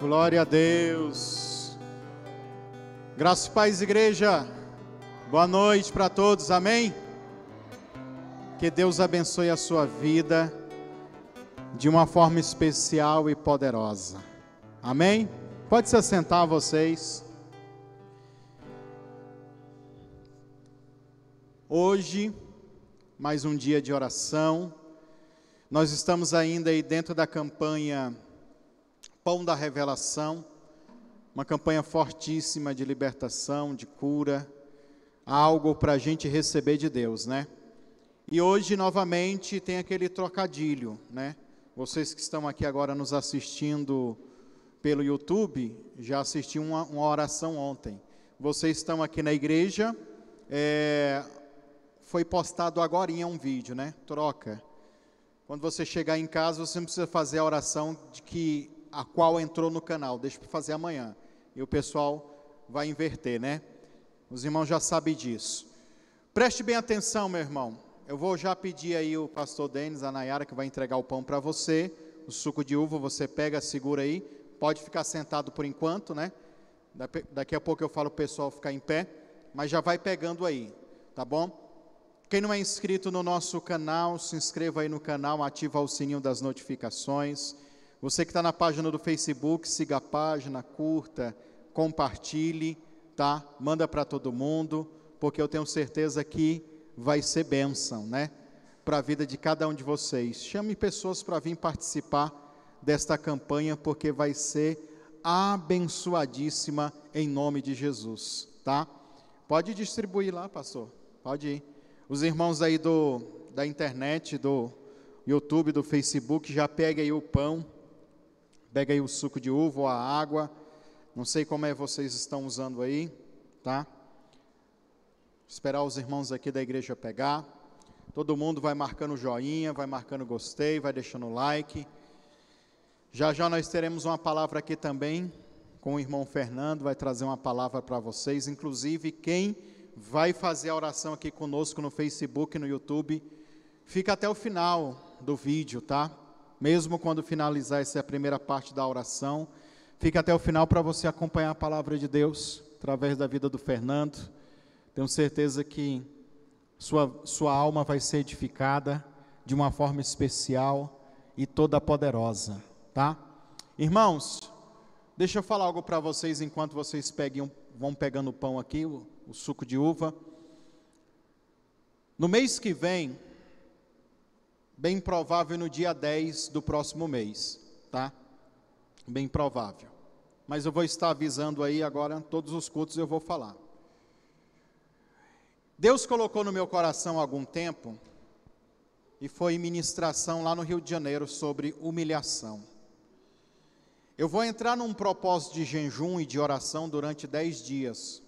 Glória a Deus. Graças e paz, igreja. Boa noite para todos, amém? Que Deus abençoe a sua vida de uma forma especial e poderosa. Amém? Pode se assentar vocês. Hoje, mais um dia de oração. Nós estamos ainda aí dentro da campanha Pão da Revelação, uma campanha fortíssima de libertação, de cura, algo para a gente receber de Deus, né? E hoje, novamente, tem aquele trocadilho, né? Vocês que estão aqui agora nos assistindo pelo YouTube, já assisti uma, uma oração ontem. Vocês estão aqui na igreja, é, foi postado agora um vídeo, né? Troca. Quando você chegar em casa, você não precisa fazer a oração de que a qual entrou no canal. Deixa para fazer amanhã. E o pessoal vai inverter, né? Os irmãos já sabem disso. Preste bem atenção, meu irmão. Eu vou já pedir aí o pastor Denis, a Nayara, que vai entregar o pão para você. O suco de uva você pega, segura aí. Pode ficar sentado por enquanto, né? Daqui a pouco eu falo o pessoal ficar em pé. Mas já vai pegando aí, tá bom? Quem não é inscrito no nosso canal, se inscreva aí no canal, ativa o sininho das notificações. Você que está na página do Facebook, siga a página, curta, compartilhe, tá? Manda para todo mundo, porque eu tenho certeza que vai ser bênção, né? Para a vida de cada um de vocês. Chame pessoas para vir participar desta campanha, porque vai ser abençoadíssima em nome de Jesus, tá? Pode distribuir lá, pastor. Pode ir. Os irmãos aí do, da internet, do YouTube, do Facebook, já pega aí o pão Pega aí o suco de uva ou a água. Não sei como é vocês estão usando aí, tá? Esperar os irmãos aqui da igreja pegar. Todo mundo vai marcando joinha, vai marcando gostei, vai deixando like. Já já nós teremos uma palavra aqui também com o irmão Fernando, vai trazer uma palavra para vocês. Inclusive, quem vai fazer a oração aqui conosco no Facebook no YouTube, fica até o final do vídeo, tá? Mesmo quando finalizar essa primeira parte da oração. Fique até o final para você acompanhar a palavra de Deus através da vida do Fernando. Tenho certeza que sua, sua alma vai ser edificada de uma forma especial e toda poderosa, tá? Irmãos, deixa eu falar algo para vocês enquanto vocês peguem, vão pegando o pão aqui, o, o suco de uva. No mês que vem, bem provável no dia 10 do próximo mês, tá? Bem provável. Mas eu vou estar avisando aí agora, todos os cultos eu vou falar. Deus colocou no meu coração há algum tempo, e foi ministração lá no Rio de Janeiro sobre humilhação. Eu vou entrar num propósito de jejum e de oração durante dez dias,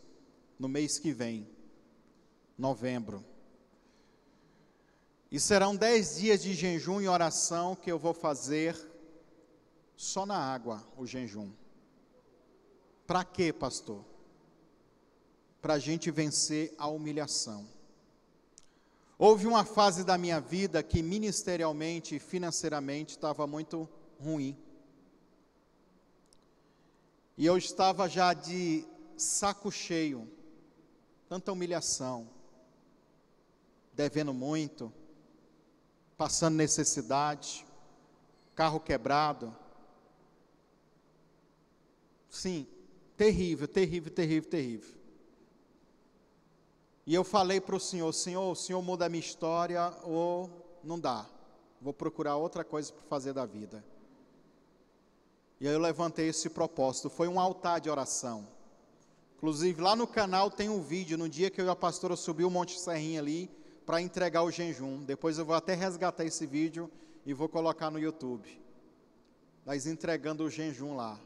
no mês que vem, novembro. E serão dez dias de jejum e oração que eu vou fazer só na água, o jejum. Para quê, pastor? Para a gente vencer a humilhação. Houve uma fase da minha vida que ministerialmente e financeiramente estava muito ruim. E eu estava já de saco cheio, tanta humilhação, devendo muito, passando necessidade, carro quebrado. Sim, terrível, terrível, terrível, terrível. E eu falei para o Senhor: Senhor, o Senhor muda a minha história ou não dá? Vou procurar outra coisa para fazer da vida. E aí eu levantei esse propósito. Foi um altar de oração. Inclusive, lá no canal tem um vídeo, no dia que eu e a pastora subiu o Monte Serrinha ali, para entregar o jejum. Depois eu vou até resgatar esse vídeo e vou colocar no YouTube. Nós entregando o jejum lá.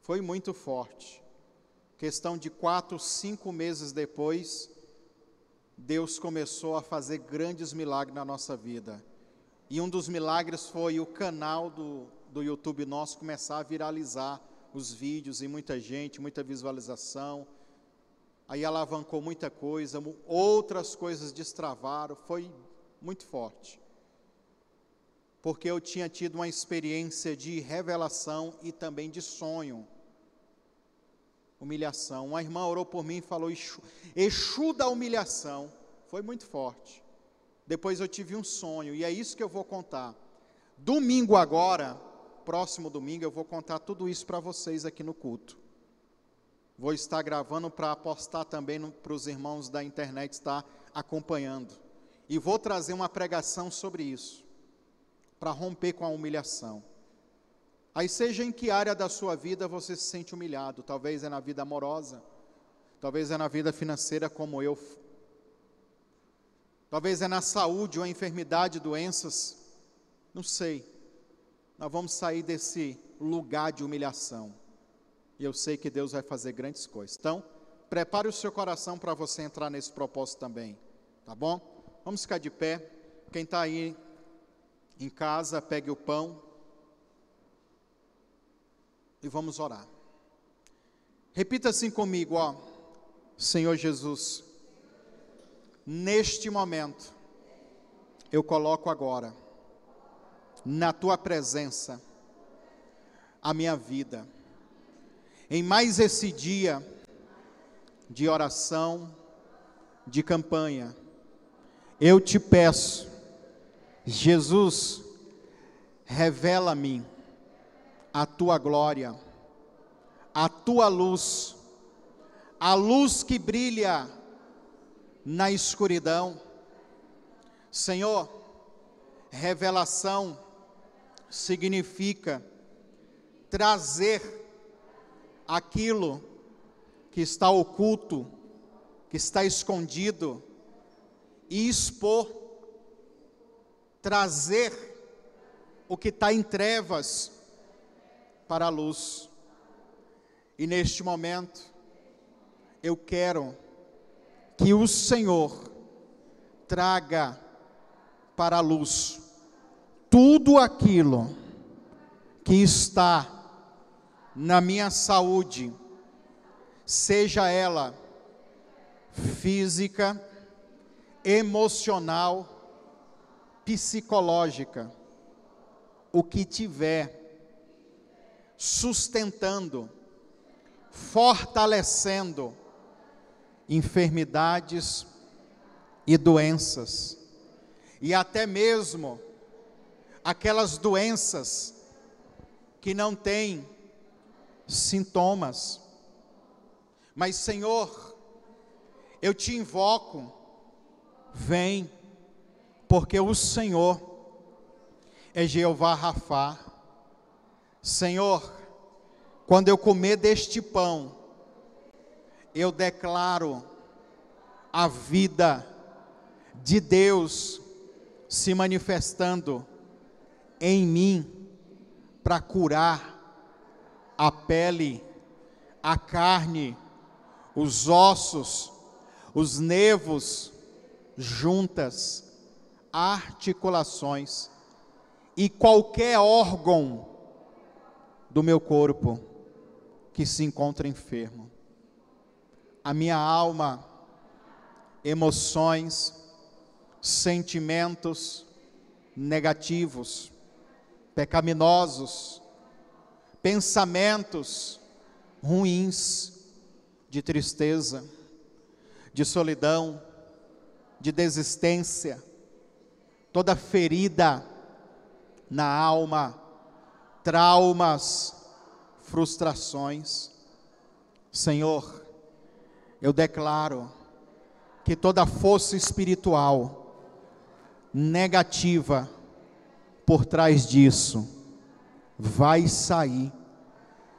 Foi muito forte. Questão de quatro, cinco meses depois, Deus começou a fazer grandes milagres na nossa vida. E um dos milagres foi o canal do, do YouTube nosso começar a viralizar os vídeos e muita gente, muita visualização aí alavancou muita coisa, outras coisas destravaram, foi muito forte. porque eu tinha tido uma experiência de revelação e também de sonho. Humilhação. Uma irmã orou por mim e falou: Exu, Exu da humilhação. Foi muito forte. Depois eu tive um sonho, e é isso que eu vou contar. Domingo agora, próximo domingo, eu vou contar tudo isso para vocês aqui no culto. Vou estar gravando para postar também para os irmãos da internet estar acompanhando. E vou trazer uma pregação sobre isso, para romper com a humilhação. Aí, seja em que área da sua vida você se sente humilhado, talvez é na vida amorosa, talvez é na vida financeira, como eu, talvez é na saúde ou enfermidade, doenças, não sei. Nós vamos sair desse lugar de humilhação. E eu sei que Deus vai fazer grandes coisas. Então, prepare o seu coração para você entrar nesse propósito também. Tá bom? Vamos ficar de pé. Quem está aí em casa, pegue o pão. E vamos orar. Repita assim comigo, ó. Senhor Jesus, neste momento, eu coloco agora, na tua presença, a minha vida em mais esse dia de oração, de campanha, eu te peço, Jesus, revela-me a tua glória, a tua luz, a luz que brilha na escuridão. Senhor, revelação significa trazer aquilo que está oculto, que está escondido, e expor, trazer o que está em trevas para a luz. E neste momento, eu quero que o Senhor traga para a luz tudo aquilo que está na minha saúde, seja ela física, emocional, psicológica, o que tiver sustentando, fortalecendo enfermidades e doenças, e até mesmo aquelas doenças que não têm sintomas. Mas, Senhor, eu te invoco, vem, porque o Senhor é Jeová Rafá. Senhor, quando eu comer deste pão, eu declaro a vida de Deus se manifestando em mim para curar a pele, a carne, os ossos, os nervos, juntas, articulações e qualquer órgão do meu corpo que se encontra enfermo. A minha alma, emoções, sentimentos negativos, pecaminosos, pensamentos ruins de tristeza, de solidão, de desistência, toda ferida na alma, traumas, frustrações. Senhor, eu declaro que toda força espiritual negativa por trás disso vai sair,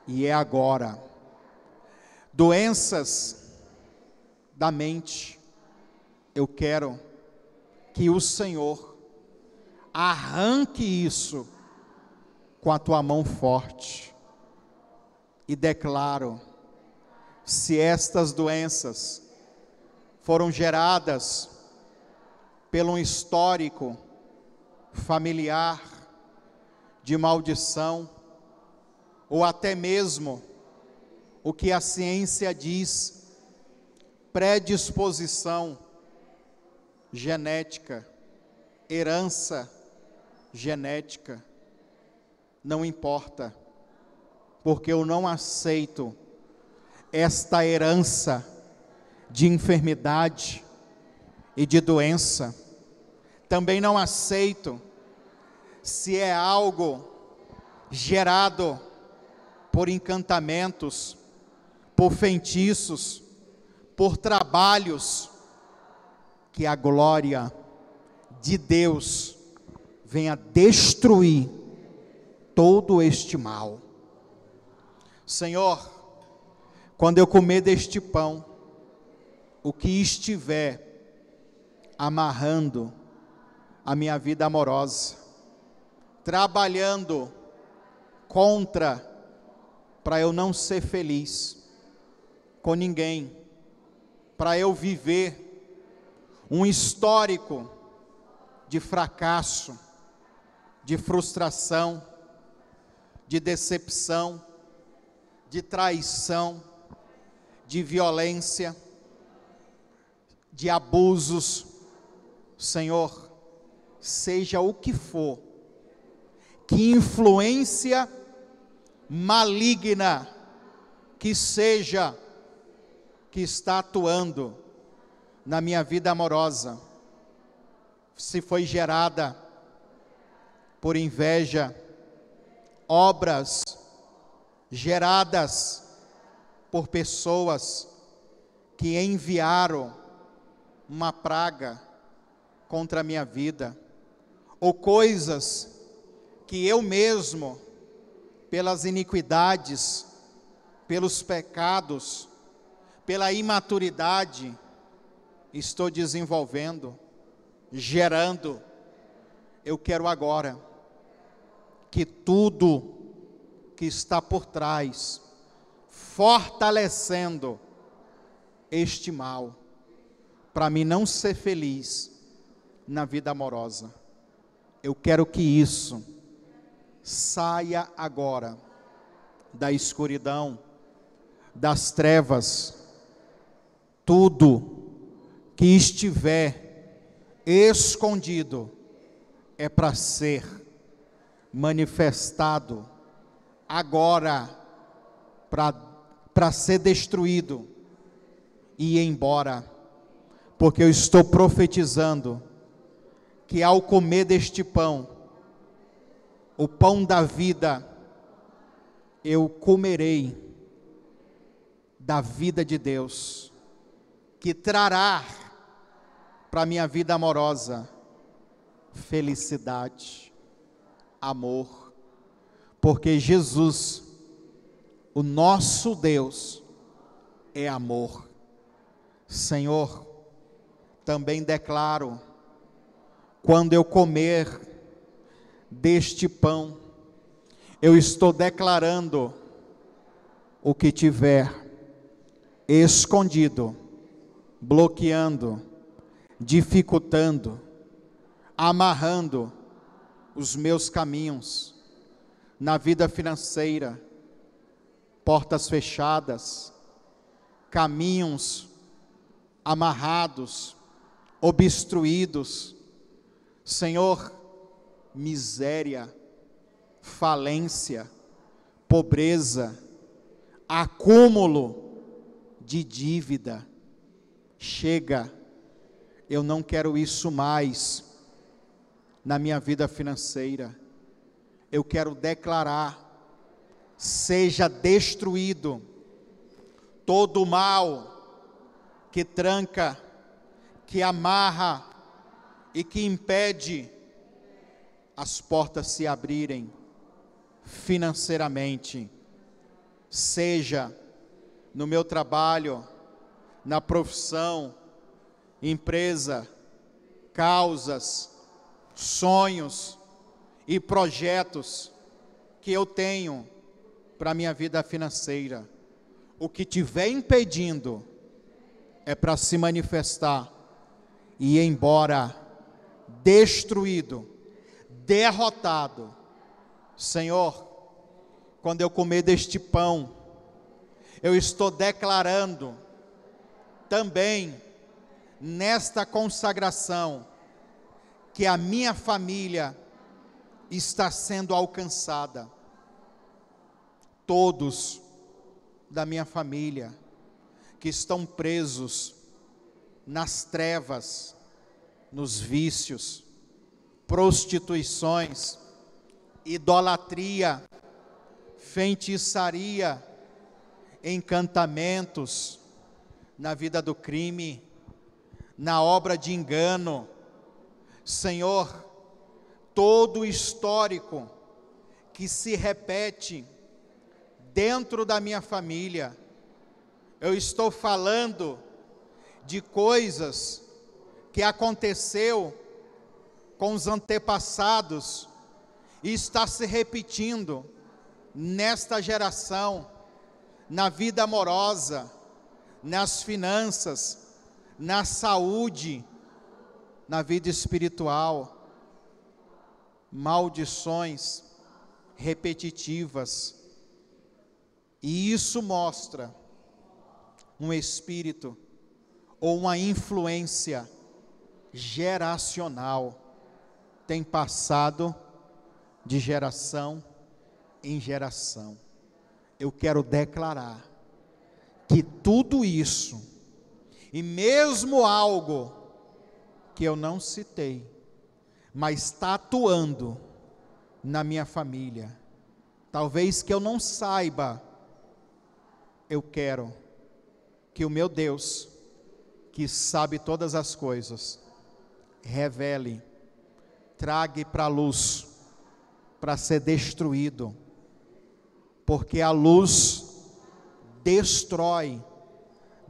e é agora. Doenças da mente, eu quero que o Senhor arranque isso com a tua mão forte, e declaro: se estas doenças foram geradas pelo histórico familiar, de maldição, ou até mesmo o que a ciência diz, predisposição genética, herança genética, não importa, porque eu não aceito esta herança de enfermidade e de doença. Também não aceito se é algo gerado por encantamentos, por feitiços, por trabalhos, que a glória de Deus venha destruir todo este mal. Senhor, quando eu comer deste pão, o que estiver amarrando a minha vida amorosa, trabalhando contra para eu não ser feliz com ninguém, para eu viver um histórico de fracasso, de frustração, de decepção, de traição, de violência, de abusos. Senhor, seja o que for, que influência maligna que seja que está atuando na minha vida amorosa, se foi gerada por inveja, obras geradas por pessoas que enviaram uma praga contra a minha vida, ou coisas que eu mesmo, pelas iniquidades, pelos pecados, pela imaturidade, estou desenvolvendo, gerando. Eu quero agora que tudo que está por trás, fortalecendo este mal, para mim não ser feliz na vida amorosa. Eu quero que isso saia agora da escuridão, das trevas, tudo que estiver escondido é para ser manifestado agora, para ser destruído e ir embora, porque eu estou profetizando que ao comer deste pão, o pão da vida, eu comerei da vida de Deus, que trará para a minha vida amorosa felicidade, amor, porque Jesus, o nosso Deus, é amor. Senhor, também declaro, quando eu comer deste pão, eu estou declarando o que tiver escondido, bloqueando, dificultando, amarrando os meus caminhos na vida financeira, portas fechadas, caminhos amarrados, obstruídos. Senhor, miséria, falência, pobreza, acúmulo de dívida. Chega eu não quero isso mais na minha vida financeira. Eu quero declarar: seja destruído todo o mal que tranca, que amarra e que impede as portas se abrirem financeiramente, seja no meu trabalho, na profissão, empresa, causas, sonhos e projetos que eu tenho para minha vida financeira. O que tiver impedindo é para se manifestar e ir embora destruído, derrotado. Senhor, quando eu comer deste pão, eu estou declarando também nesta consagração, que a minha família está sendo alcançada. Todos da minha família que estão presos nas trevas, nos vícios, prostituições, idolatria, feitiçaria, encantamentos, na vida do crime, na obra de engano. Senhor, todo o histórico que se repete dentro da minha família, eu estou falando de coisas que aconteceu com os antepassados e está se repetindo nesta geração, na vida amorosa, nas finanças, na saúde, na vida espiritual. Maldições repetitivas. E isso mostra um espírito ou uma influência geracional tem passado de geração em geração. Eu quero declarar que tudo isso, e mesmo algo que eu não citei, mas está atuando na minha família, talvez que eu não saiba, eu quero que o meu Deus, que sabe todas as coisas, revele, trague para a luz, para ser destruído, porque a luz destrói,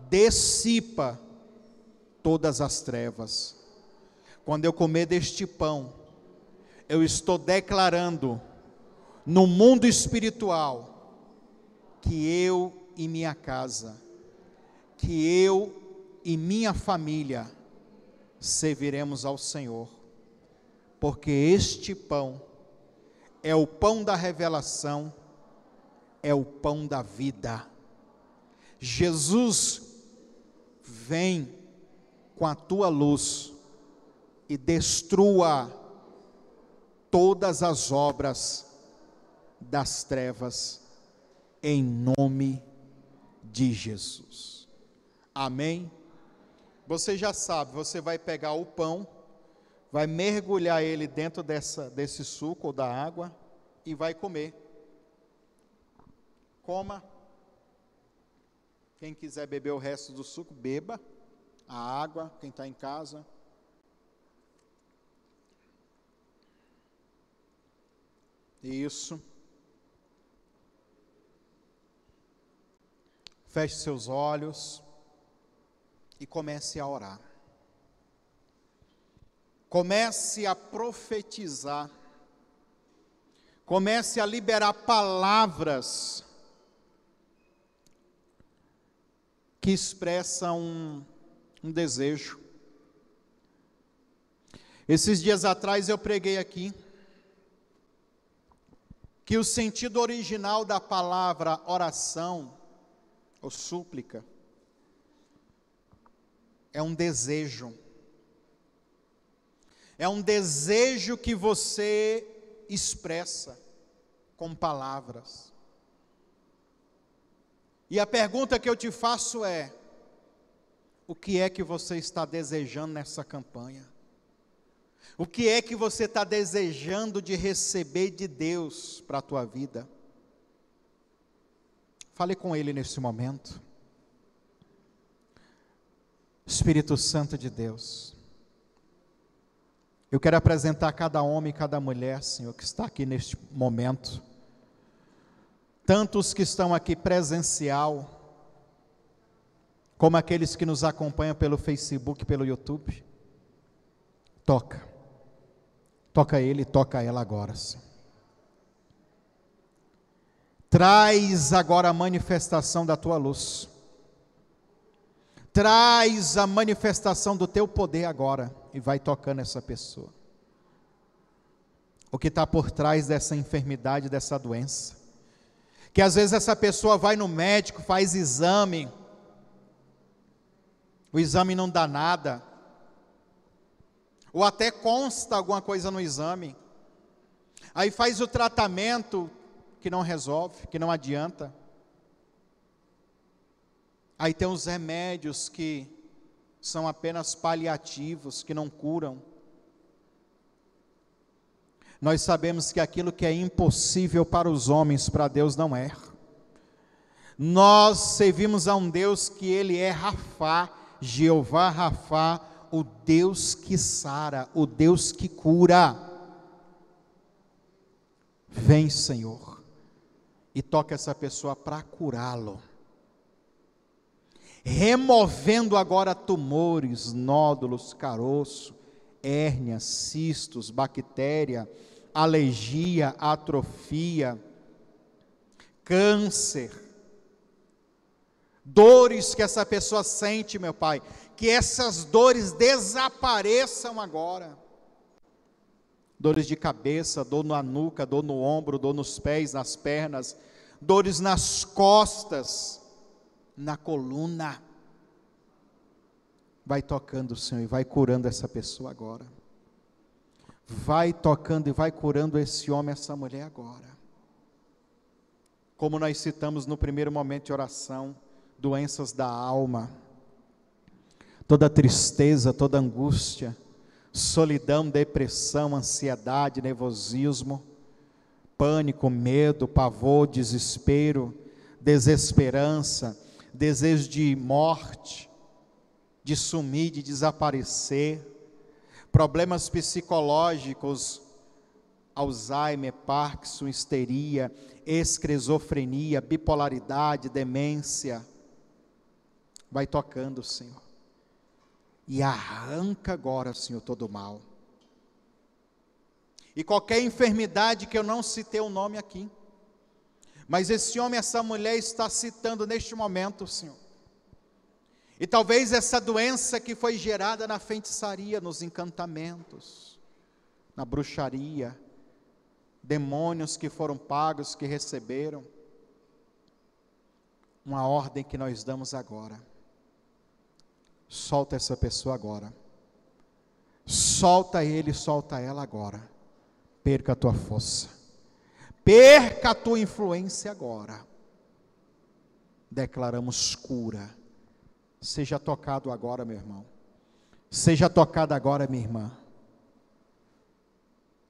dissipa todas as trevas. Quando eu comer deste pão, eu estou declarando no mundo espiritual que eu e minha casa, que eu e minha família serviremos ao Senhor, porque este pão é o pão da revelação, é o pão da vida. Jesus vem com a tua luz e destrua todas as obras das trevas, em nome de Jesus. Amém? Você já sabe, você vai pegar o pão, vai mergulhar ele dentro dessa, desse suco ou da água e vai comer. Coma. Quem quiser beber o resto do suco, beba a água, quem está em casa. Isso. Feche seus olhos e comece a orar. Comece a profetizar. Comece a liberar palavras que expressa um, um desejo. Esses dias atrás eu preguei aqui que o sentido original da palavra oração ou súplica é um desejo. É um desejo que você expressa com palavras. E a pergunta que eu te faço é: o que é que você está desejando nessa campanha? O que é que você está desejando de receber de Deus para a tua vida? Fale com Ele nesse momento. Espírito Santo de Deus, eu quero apresentar cada homem e cada mulher, Senhor, que está aqui neste momento tantos que estão aqui presencial, como aqueles que nos acompanham pelo Facebook, pelo YouTube. Toca. Toca ele, toca ela agora, Senhor. Traz agora a manifestação da tua luz. Traz a manifestação do teu poder agora e vai tocando essa pessoa. O que está por trás dessa enfermidade, dessa doença que às vezes essa pessoa vai no médico, faz exame, o exame não dá nada, ou até consta alguma coisa no exame. Aí faz o tratamento que não resolve, que não adianta. Aí tem os remédios que são apenas paliativos, que não curam. Nós sabemos que aquilo que é impossível para os homens, para Deus não é. Nós servimos a um Deus que ele é Rafá, Jeová Rafá, o Deus que sara, o Deus que cura. Vem, Senhor, e toca essa pessoa para curá-lo. Removendo agora tumores, nódulos, caroço, hérnia, cistos, bactéria, alergia, atrofia, câncer, dores que essa pessoa sente, meu Pai, que essas dores desapareçam agora. Dores de cabeça, dor na nuca, dor no ombro, dor nos pés, nas pernas, dores nas costas, na coluna. Vai tocando, Senhor, e vai curando essa pessoa agora. Vai tocando e vai curando esse homem, essa mulher agora. Como nós citamos no primeiro momento de oração, doenças da alma, toda tristeza, toda angústia, solidão, depressão, ansiedade, nervosismo, pânico, medo, pavor, desespero, desesperança, desejo de morte, de sumir, de desaparecer, problemas psicológicos, Alzheimer, Parkinson, histeria, esquizofrenia, bipolaridade, demência. Vai tocando, Senhor. E arranca agora, Senhor, todo o mal. E qualquer enfermidade que eu não citei o nome aqui. Mas esse homem, essa mulher está citando neste momento, Senhor. E talvez essa doença que foi gerada na feitiçaria, nos encantamentos, na bruxaria, demônios que foram pagos, que receberam, uma ordem que nós damos agora. Solta essa pessoa agora. Solta ele, solta ela agora. Perca a tua força. Perca a tua influência agora. Declaramos cura Seja tocado agora, meu irmão. Seja tocado agora, minha irmã.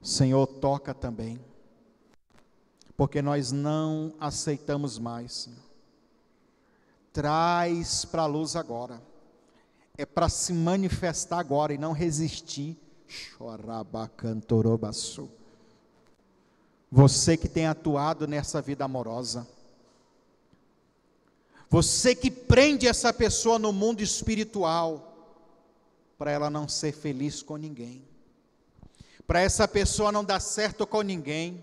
Senhor, toca também. Porque nós não aceitamos mais. Traz para a luz agora. É para se manifestar agora e não resistir. Chorabacantorobaçu. Você que tem atuado nessa vida amorosa você que prende essa pessoa no mundo espiritual, para ela não ser feliz com ninguém, para essa pessoa não dar certo com ninguém,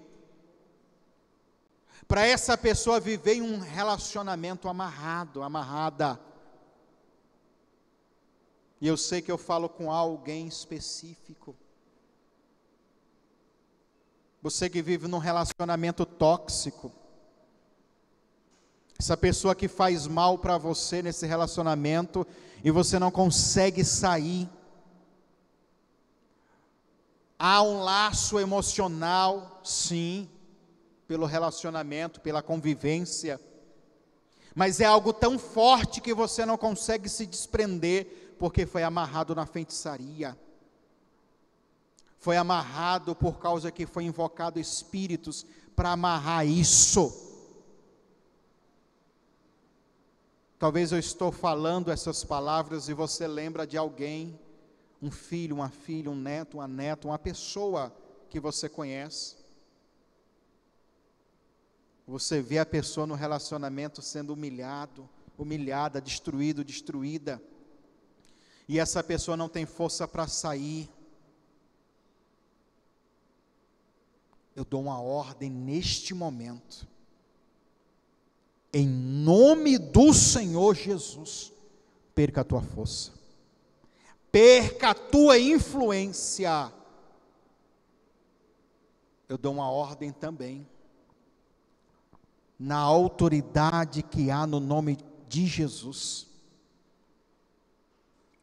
para essa pessoa viver em um relacionamento amarrado, amarrada. E eu sei que eu falo com alguém específico. Você que vive num relacionamento tóxico, essa pessoa que faz mal para você nesse relacionamento e você não consegue sair. Há um laço emocional, sim, pelo relacionamento, pela convivência, mas é algo tão forte que você não consegue se desprender, porque foi amarrado na feitiçaria, foi amarrado por causa que foi invocado espíritos para amarrar isso. Talvez eu estou falando essas palavras e você lembra de alguém, um filho, uma filha, um neto, uma neta, uma pessoa que você conhece. Você vê a pessoa no relacionamento sendo humilhado, humilhada, destruído, destruída. E essa pessoa não tem força para sair. Eu dou uma ordem neste momento. Em nome do Senhor Jesus, perca a tua força, perca a tua influência. Eu dou uma ordem também, na autoridade que há no nome de Jesus,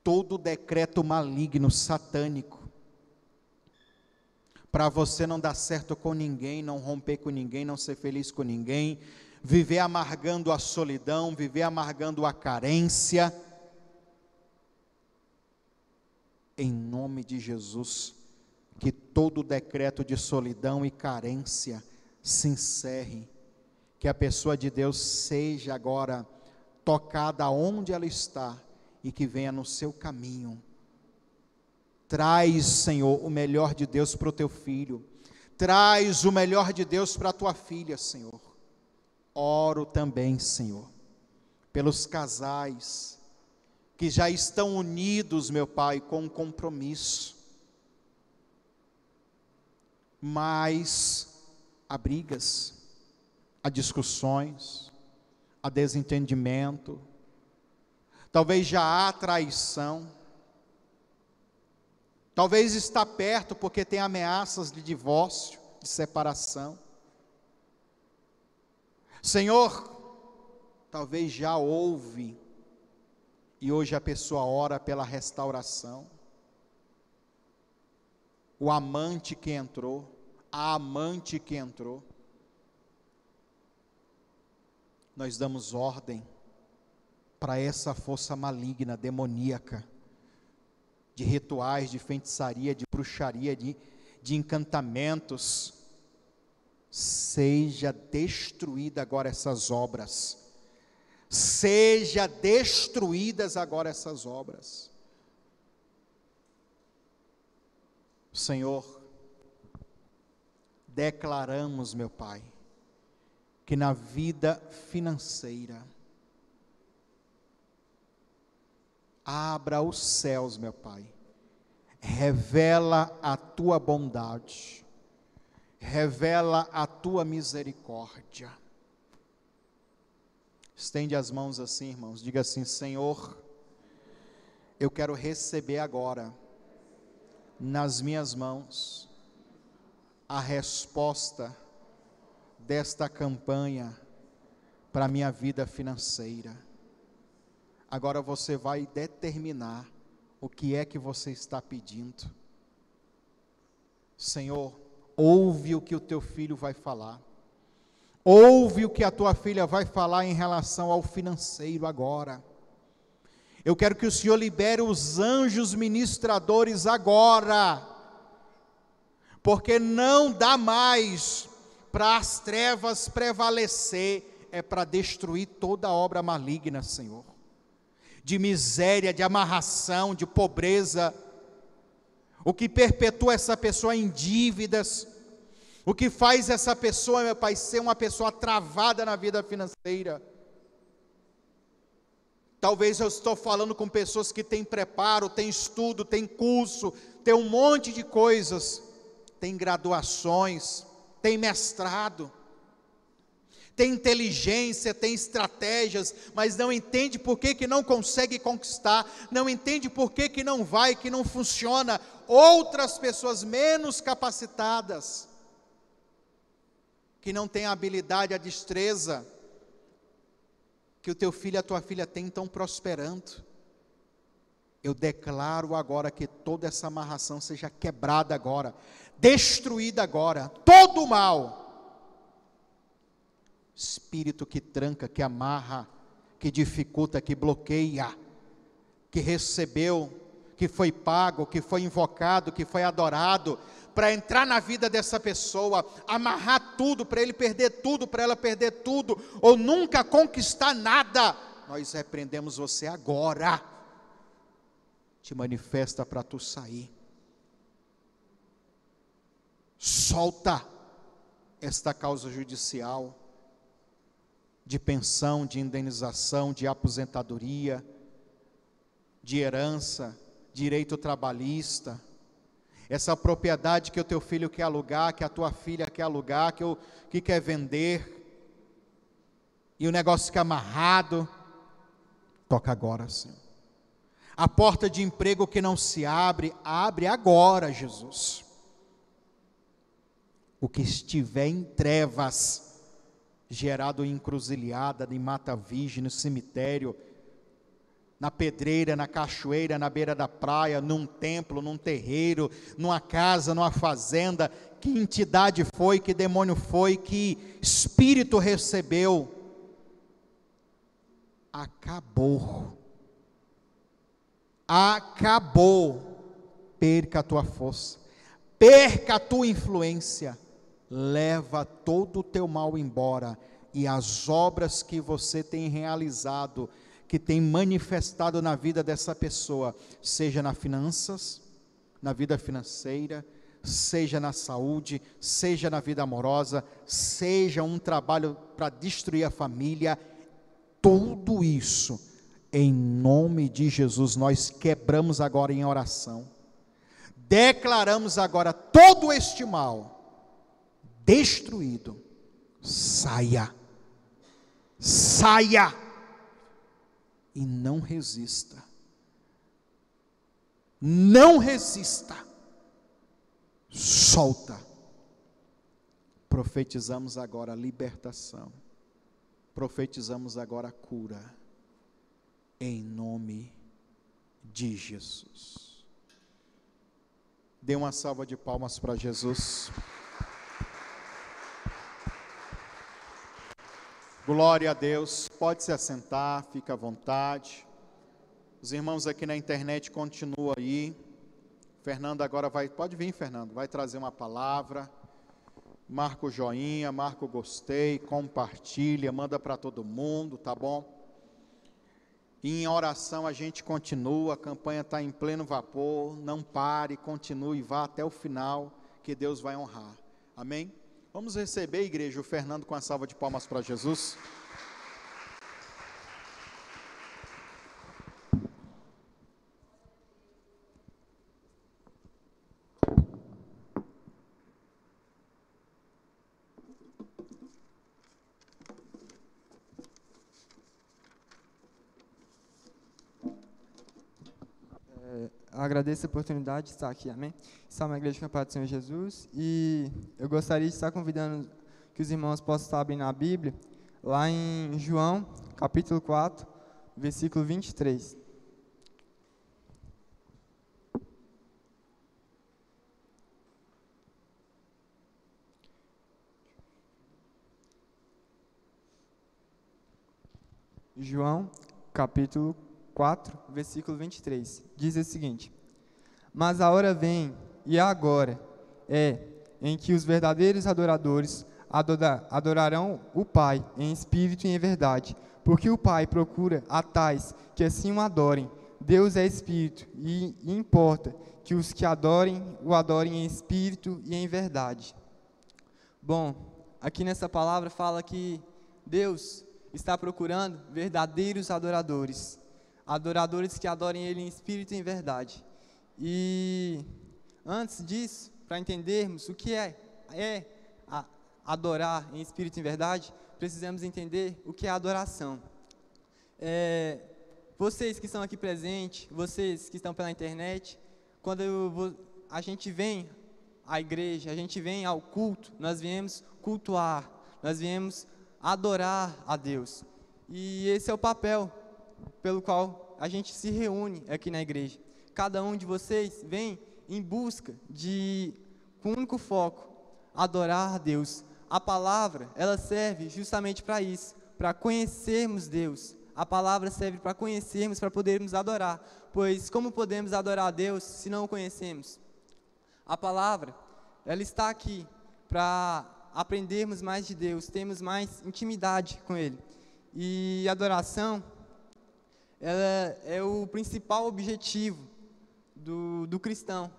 todo decreto maligno, satânico, para você não dar certo com ninguém, não romper com ninguém, não ser feliz com ninguém, viver amargando a solidão, viver amargando a carência. Em nome de Jesus, que todo decreto de solidão e carência se encerre, que a pessoa de Deus seja agora tocada onde ela está e que venha no seu caminho Traz, Senhor, o melhor de Deus para o teu filho. Traz o melhor de Deus para a tua filha, Senhor. Oro também, Senhor, pelos casais que já estão unidos, meu Pai, com um compromisso. Mas há brigas, há discussões, há desentendimento, talvez já há traição Talvez está perto porque tem ameaças de divórcio, de separação. Senhor, talvez já houve e hoje a pessoa ora pela restauração. O amante que entrou, a amante que entrou. Nós damos ordem para essa força maligna, demoníaca de rituais, de feitiçaria, de bruxaria, de, de encantamentos. Seja destruída agora essas obras. Seja destruídas agora essas obras. Senhor, declaramos, meu Pai, que na vida financeira, Abra os céus, meu Pai. Revela a tua bondade. Revela a tua misericórdia. Estende as mãos assim, irmãos. Diga assim: Senhor, eu quero receber agora, nas minhas mãos, a resposta desta campanha para a minha vida financeira Agora você vai determinar o que é que você está pedindo. Senhor, ouve o que o teu filho vai falar. Ouve o que a tua filha vai falar em relação ao financeiro agora. Eu quero que o Senhor libere os anjos ministradores agora, porque não dá mais para as trevas prevalecer, é para destruir toda obra maligna, Senhor de miséria, de amarração, de pobreza, o que perpetua essa pessoa em dívidas, o que faz essa pessoa, meu Pai, ser uma pessoa travada na vida financeira. Talvez eu estou falando com pessoas que têm preparo, têm estudo, têm curso, têm um monte de coisas, têm graduações, têm mestrado, tem inteligência, tem estratégias, mas não entende por que, que não consegue conquistar, não entende por que, que não vai, que não funciona. Outras pessoas menos capacitadas, que não têm a habilidade, a destreza, que o teu filho e a tua filha têm, estão prosperando. Eu declaro agora que toda essa amarração seja quebrada agora, destruída agora, todo o mal espírito que tranca, que amarra, que dificulta, que bloqueia, que recebeu, que foi pago, que foi invocado, que foi adorado, para entrar na vida dessa pessoa, amarrar tudo, para ele perder tudo, para ela perder tudo, ou nunca conquistar nada. Nós repreendemos você agora. Te manifesta para tu sair. Solta esta causa judicial de pensão, de indenização, de aposentadoria, de herança, direito trabalhista, essa propriedade que o teu filho quer alugar, que a tua filha quer alugar, que, o, que quer vender, e o negócio fica amarrado, toca agora, Senhor. A porta de emprego que não se abre, abre agora, Jesus. O que estiver em trevas, gerado em encruzilhada, em mata virgem, no cemitério, na pedreira, na cachoeira, na beira da praia, num templo, num terreiro, numa casa, numa fazenda, que entidade foi, que demônio foi, que espírito recebeu. Acabou. Acabou. Perca a tua força, perca a tua influência, leva todo o teu mal embora e as obras que você tem realizado que tem manifestado na vida dessa pessoa, seja na finanças, na vida financeira, seja na saúde, seja na vida amorosa, seja um trabalho para destruir a família, tudo isso, em nome de Jesus, nós quebramos agora em oração, declaramos agora todo este mal destruído, saia, saia e não resista. Não resista. Solta. Profetizamos agora a libertação. Profetizamos agora a cura. Em nome de Jesus. Dê uma salva de palmas para Jesus. Glória a Deus. Pode se assentar, fica à vontade. Os irmãos aqui na internet continuam aí. Fernando agora vai, pode vir, Fernando, vai trazer uma palavra. Marca o joinha, marca o gostei, compartilha, manda para todo mundo, tá bom? E em oração a gente continua, a campanha está em pleno vapor. Não pare, continue, vá até o final, que Deus vai honrar. Amém? Vamos receber, igreja, o Fernando com a salva de palmas para Jesus. Agradeço a oportunidade de estar aqui, amém? Estamos na Igreja Campada do Senhor Jesus e eu gostaria de estar convidando que os irmãos possam estar abrindo a Bíblia, lá em João, capítulo 4, versículo 23. João, capítulo 4, versículo 23. Diz o seguinte: Mas a hora vem, e é agora, é, em que os verdadeiros adoradores adorarão o Pai em espírito e em verdade, porque o Pai procura a tais que assim o adorem. Deus é espírito e importa que os que adorem o adorem em espírito e em verdade. Bom, aqui nessa palavra fala que Deus está procurando verdadeiros adoradores adoradores que adorem Ele em espírito e em verdade. E antes disso, para entendermos o que é, é adorar em espírito e em verdade, precisamos entender o que é adoração. É, vocês que estão aqui presentes, vocês que estão pela internet, quando eu, a gente vem à igreja, a gente vem ao culto, nós viemos cultuar, nós viemos adorar a Deus. E esse é o papel pelo qual a gente se reúne aqui na igreja. Cada um de vocês vem em busca de, com um único foco, adorar a Deus. A palavra, ela serve justamente para isso, para conhecermos Deus. A palavra serve para conhecermos, para podermos adorar. Pois como podemos adorar a Deus se não o conhecemos? A palavra, ela está aqui para aprendermos mais de Deus, termos mais intimidade com Ele. E adoração ela é o principal objetivo do, do cristão,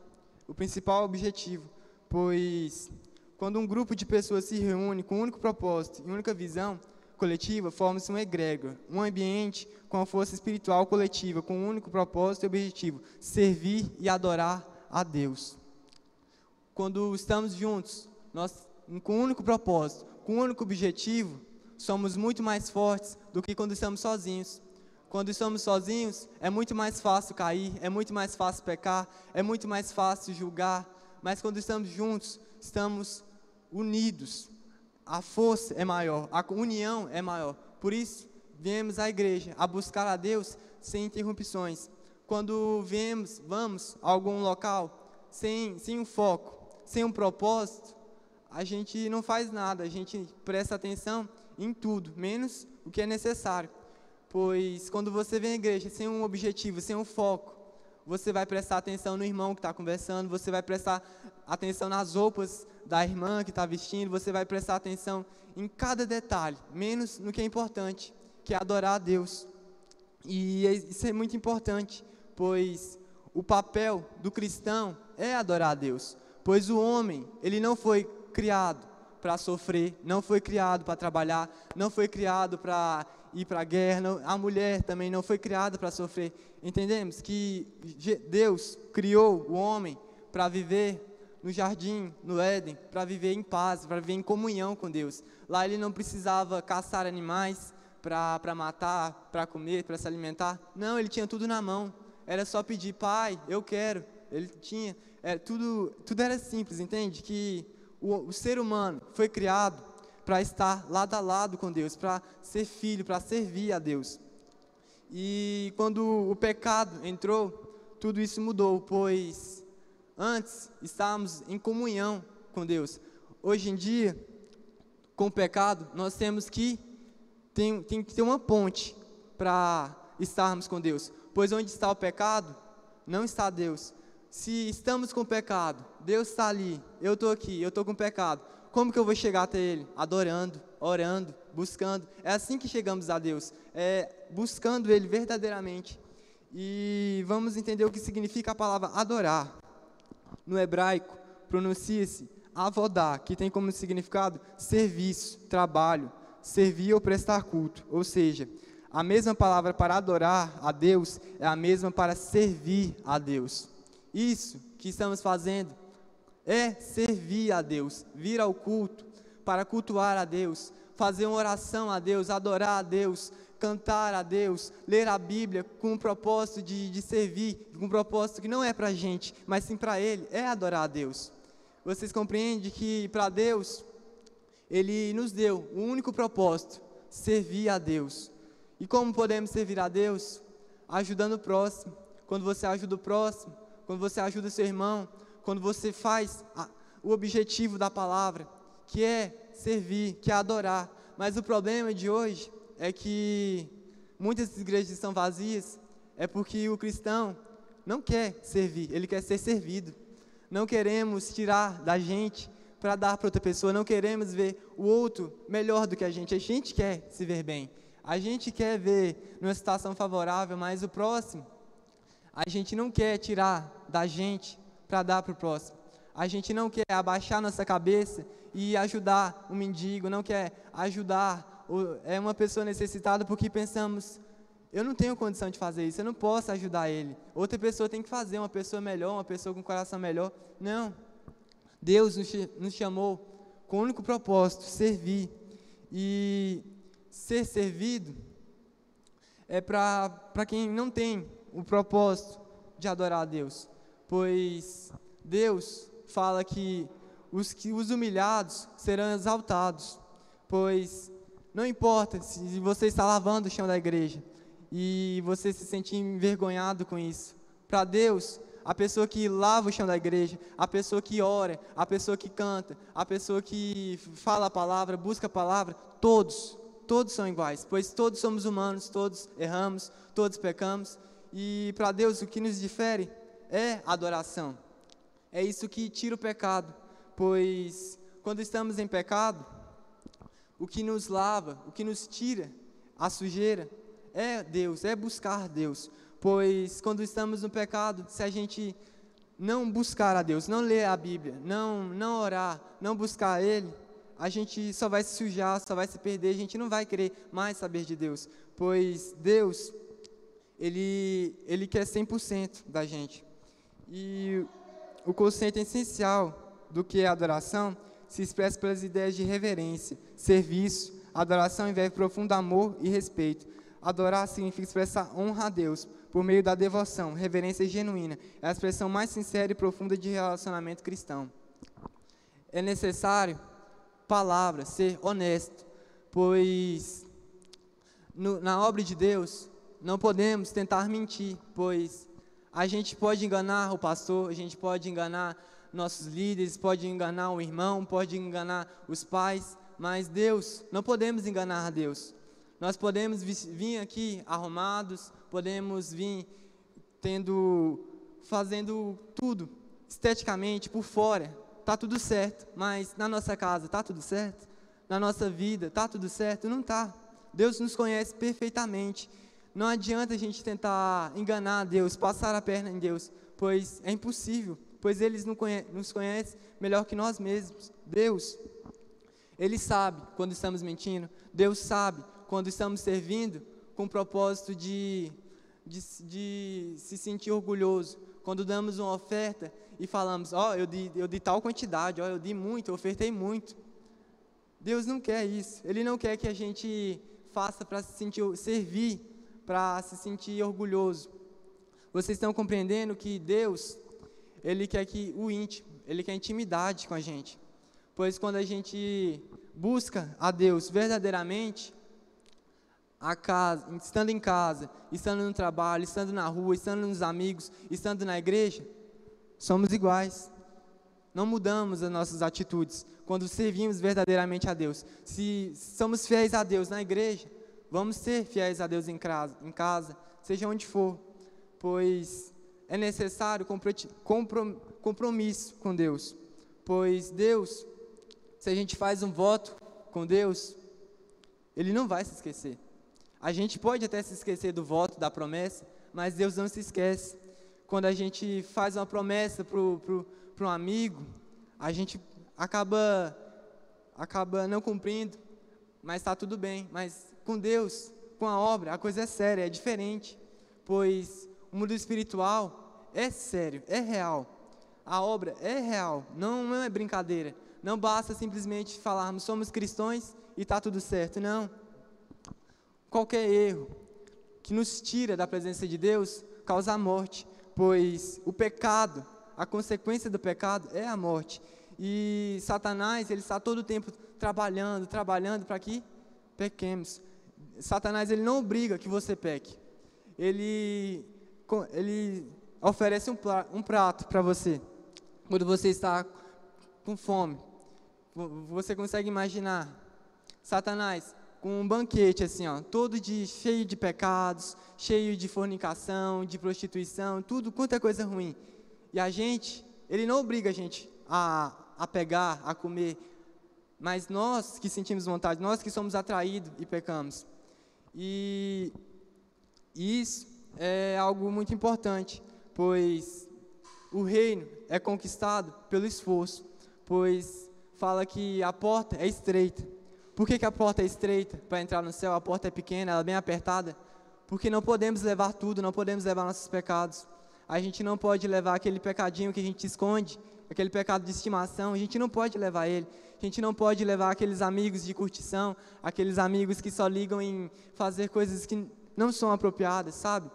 o principal objetivo, pois quando um grupo de pessoas se reúne com um único propósito e única visão coletiva, forma-se um egrégor, um ambiente com a força espiritual coletiva, com um único propósito e objetivo, servir e adorar a Deus. Quando estamos juntos, nós com um único propósito, com um único objetivo, somos muito mais fortes do que quando estamos sozinhos. Quando estamos sozinhos, é muito mais fácil cair, é muito mais fácil pecar, é muito mais fácil julgar. Mas quando estamos juntos, estamos unidos. A força é maior, a união é maior. Por isso, viemos à igreja a buscar a Deus sem interrupções. Quando vemos, vamos a algum local sem, sem um foco, sem um propósito, a gente não faz nada, a gente presta atenção em tudo, menos o que é necessário. Pois quando você vem à igreja sem um objetivo, sem um foco, você vai prestar atenção no irmão que está conversando, você vai prestar atenção nas roupas da irmã que está vestindo, você vai prestar atenção em cada detalhe, menos no que é importante, que é adorar a Deus. E é, isso é muito importante, pois o papel do cristão é adorar a Deus, pois o homem, ele não foi criado para sofrer, não foi criado para trabalhar, não foi criado para ir para a guerra, não, a mulher também não foi criada para sofrer. Entendemos que Deus criou o homem para viver no jardim, no Éden, para viver em paz, para viver em comunhão com Deus. Lá ele não precisava caçar animais para matar, para comer, para se alimentar. Não, ele tinha tudo na mão. Era só pedir, pai, eu quero. Ele tinha, é, tudo, tudo era simples, entende? Que o, o ser humano foi criado para estar lado a lado com Deus, para ser filho, para servir a Deus. E quando o pecado entrou, tudo isso mudou, pois antes estávamos em comunhão com Deus. Hoje em dia, com o pecado, nós temos que tem, tem que ter uma ponte para estarmos com Deus. Pois onde está o pecado, não está Deus. Se estamos com pecado, Deus está ali, eu estou aqui, eu estou com pecado. Como que eu vou chegar até Ele? Adorando, orando, buscando. É assim que chegamos a Deus, é buscando Ele verdadeiramente. E vamos entender o que significa a palavra adorar. No hebraico, pronuncia-se avodá, que tem como significado serviço, trabalho, servir ou prestar culto. Ou seja, a mesma palavra para adorar a Deus é a mesma para servir a Deus. Isso que estamos fazendo é servir a Deus, vir ao culto para cultuar a Deus, fazer uma oração a Deus, adorar a Deus, cantar a Deus, ler a Bíblia com o propósito de, de servir, com um propósito que não é para a gente, mas sim para Ele, é adorar a Deus. Vocês compreendem que para Deus, Ele nos deu o um único propósito, servir a Deus. E como podemos servir a Deus? Ajudando o próximo. Quando você ajuda o próximo, quando você ajuda seu irmão, quando você faz a, o objetivo da palavra, que é servir, que é adorar. Mas o problema de hoje é que muitas igrejas estão vazias, é porque o cristão não quer servir, ele quer ser servido. Não queremos tirar da gente para dar para outra pessoa, não queremos ver o outro melhor do que a gente, a gente quer se ver bem. A gente quer ver numa situação favorável, mas o próximo a gente não quer tirar da gente para dar para o próximo. A gente não quer abaixar nossa cabeça e ajudar um mendigo, não quer ajudar é uma pessoa necessitada porque pensamos, eu não tenho condição de fazer isso, eu não posso ajudar ele. Outra pessoa tem que fazer, uma pessoa melhor, uma pessoa com um coração melhor. Não. Deus nos chamou com o único propósito, servir. E ser servido é para quem não tem o propósito de adorar a Deus, pois Deus fala que os, que os humilhados serão exaltados, pois não importa se você está lavando o chão da igreja e você se sente envergonhado com isso, para Deus, a pessoa que lava o chão da igreja, a pessoa que ora, a pessoa que canta, a pessoa que fala a palavra, busca a palavra, todos, todos são iguais, pois todos somos humanos, todos erramos, todos pecamos, e para Deus o que nos difere é adoração. É isso que tira o pecado, pois quando estamos em pecado, o que nos lava, o que nos tira a sujeira é Deus, é buscar Deus. Pois quando estamos no pecado, se a gente não buscar a Deus, não ler a Bíblia, não, não orar, não buscar Ele, a gente só vai se sujar, só vai se perder, a gente não vai querer mais saber de Deus. Pois Deus, ele, ele quer 100% da gente. E o conceito essencial do que é adoração se expressa pelas ideias de reverência, serviço, adoração envolve profundo amor e respeito. Adorar significa expressar honra a Deus por meio da devoção, reverência genuína. É a expressão mais sincera e profunda de relacionamento cristão. É necessário palavra, ser honesto, pois no, na obra de Deus não podemos tentar mentir, pois a gente pode enganar o pastor, a gente pode enganar nossos líderes, pode enganar o irmão, pode enganar os pais, mas Deus, não podemos enganar a Deus. Nós podemos vir aqui arrumados, podemos vir tendo, fazendo tudo esteticamente por fora, tá tudo certo, mas na nossa casa tá tudo certo? Na nossa vida tá tudo certo? Não tá. Deus nos conhece perfeitamente. Não adianta a gente tentar enganar Deus, passar a perna em Deus, pois é impossível, pois Ele nos conhece melhor que nós mesmos. Deus, Ele sabe quando estamos mentindo, Deus sabe quando estamos servindo com o propósito de, de, de se sentir orgulhoso. Quando damos uma oferta e falamos, ó, oh, eu, di, eu tal quantidade, ó, oh, eu di muito, eu ofertei muito. Deus não quer isso. Ele não quer que a gente faça para se sentir, servir, para se sentir orgulhoso. Vocês estão compreendendo que Deus, Ele quer que o íntimo, Ele quer intimidade com a gente. Pois quando a gente busca a Deus verdadeiramente, a casa, estando em casa, estando no trabalho, estando na rua, estando nos amigos, estando na igreja, somos iguais. Não mudamos as nossas atitudes quando servimos verdadeiramente a Deus. Se somos fiéis a Deus na igreja, vamos ser fiéis a Deus em casa, em casa seja onde for, pois é necessário compromisso com Deus. Pois Deus, se a gente faz um voto com Deus, Ele não vai se esquecer. A gente pode até se esquecer do voto, da promessa, mas Deus não se esquece. Quando a gente faz uma promessa para um amigo, a gente acaba, acaba não cumprindo, mas está tudo bem. Mas com Deus, com a obra, a coisa é séria, é diferente, pois o mundo espiritual é sério, é real. A obra é real, não é brincadeira. Não basta simplesmente falarmos somos cristãos e está tudo certo, não qualquer erro que nos tira da presença de Deus causa a morte, pois o pecado, a consequência do pecado é a morte. E Satanás, ele está todo o tempo trabalhando, trabalhando para que pequemos. Satanás, ele não obriga que você peque. Ele, ele oferece um prato para você. Quando você está com fome, você consegue imaginar. Satanás, com um banquete assim, ó, todo de cheio de pecados, cheio de fornicação, de prostituição, tudo quanto é coisa ruim. E a gente, ele não obriga a gente a, a pegar, a comer, mas nós que sentimos vontade, nós que somos atraídos e pecamos. E isso é algo muito importante, pois o reino é conquistado pelo esforço, pois fala que a porta é estreita por que, que a porta é estreita para entrar no céu? A porta é pequena, ela é bem apertada. Porque não podemos levar tudo, não podemos levar nossos pecados. A gente não pode levar aquele pecadinho que a gente esconde, aquele pecado de estimação, a gente não pode levar ele. A gente não pode levar aqueles amigos de curtição, aqueles amigos que só ligam em fazer coisas que não são apropriadas, sabe?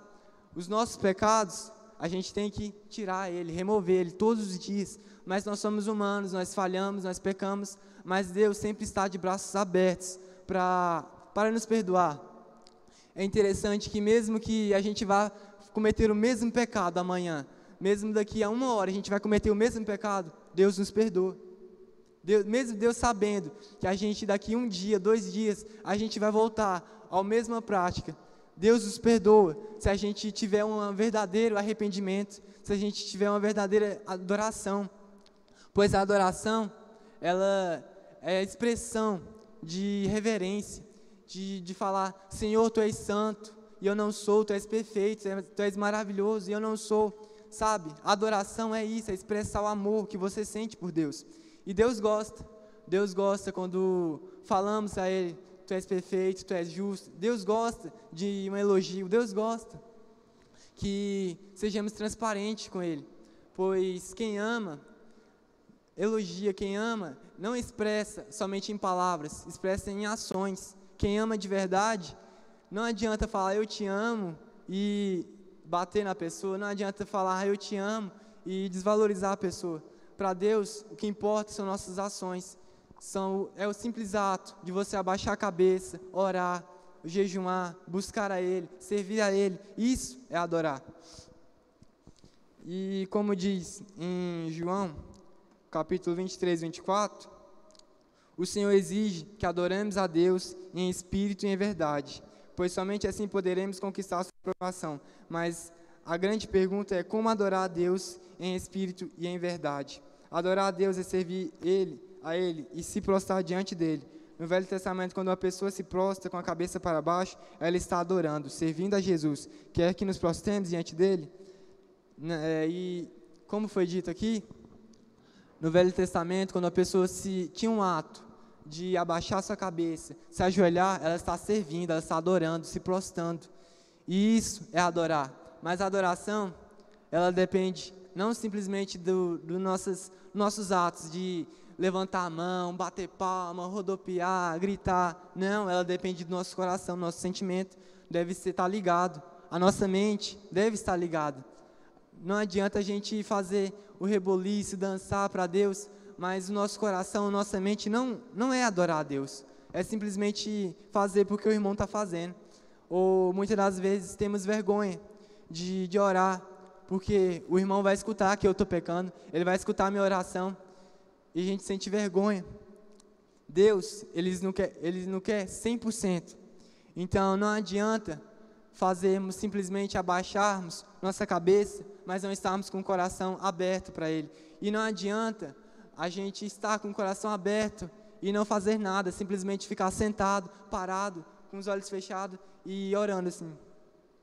Os nossos pecados, a gente tem que tirar ele, remover ele todos os dias. Mas nós somos humanos, nós falhamos, nós pecamos, mas Deus sempre está de braços abertos para para nos perdoar. É interessante que mesmo que a gente vá cometer o mesmo pecado amanhã, mesmo daqui a uma hora a gente vai cometer o mesmo pecado, Deus nos perdoa. Deus, mesmo Deus sabendo que a gente daqui um dia, dois dias, a gente vai voltar à mesma prática, Deus nos perdoa se a gente tiver um verdadeiro arrependimento, se a gente tiver uma verdadeira adoração, pois a adoração, ela é a expressão de reverência, de, de falar: Senhor, tu és santo e eu não sou, tu és perfeito, tu és maravilhoso e eu não sou. Sabe? adoração é isso, é expressar o amor que você sente por Deus. E Deus gosta. Deus gosta quando falamos a Ele: Tu és perfeito, Tu és justo. Deus gosta de um elogio. Deus gosta que sejamos transparentes com Ele. Pois quem ama elogia, quem ama, não expressa somente em palavras, expressa em ações. Quem ama de verdade, não adianta falar eu te amo e bater na pessoa, não adianta falar eu te amo e desvalorizar a pessoa. Para Deus, o que importa são nossas ações. São, é o simples ato de você abaixar a cabeça, orar, jejuar, buscar a Ele, servir a Ele. Isso é adorar. E como diz em João, capítulo 23, 24, o Senhor exige que adoremos a Deus em espírito e em verdade, pois somente assim poderemos conquistar a sua aprovação. Mas a grande pergunta é como adorar a Deus em espírito e em verdade. Adorar a Deus é servir Ele, a Ele e se prostrar diante dele. No Velho Testamento, quando uma pessoa se prostra com a cabeça para baixo, ela está adorando, servindo a Jesus. Quer que nos prostremos diante dele? Né, é, e como foi dito aqui, no Velho Testamento, quando a pessoa se tinha um ato de abaixar sua cabeça, se ajoelhar, ela está servindo, ela está adorando, se prostrando. E isso é adorar. Mas a adoração, ela depende não simplesmente dos do nossos, atos de levantar a mão, bater palma, rodopiar, gritar. Não, ela depende do nosso coração, nosso sentimento deve estar ligado. A nossa mente deve estar ligada. Não adianta a gente fazer o reboliço, dançar para Deus, mas o nosso coração, nossa mente não, não é adorar a Deus. É simplesmente fazer porque o irmão está fazendo. Ou muitas das vezes temos vergonha de, de orar, porque o irmão vai escutar que eu estou pecando, ele vai escutar a minha oração, e a gente sente vergonha. Deus, ele não quer, ele não quer 100%. Então não adianta fazermos simplesmente abaixarmos nossa cabeça, mas não estarmos com o coração aberto para Ele. E não adianta a gente estar com o coração aberto e não fazer nada, simplesmente ficar sentado, parado, com os olhos fechados e orando assim.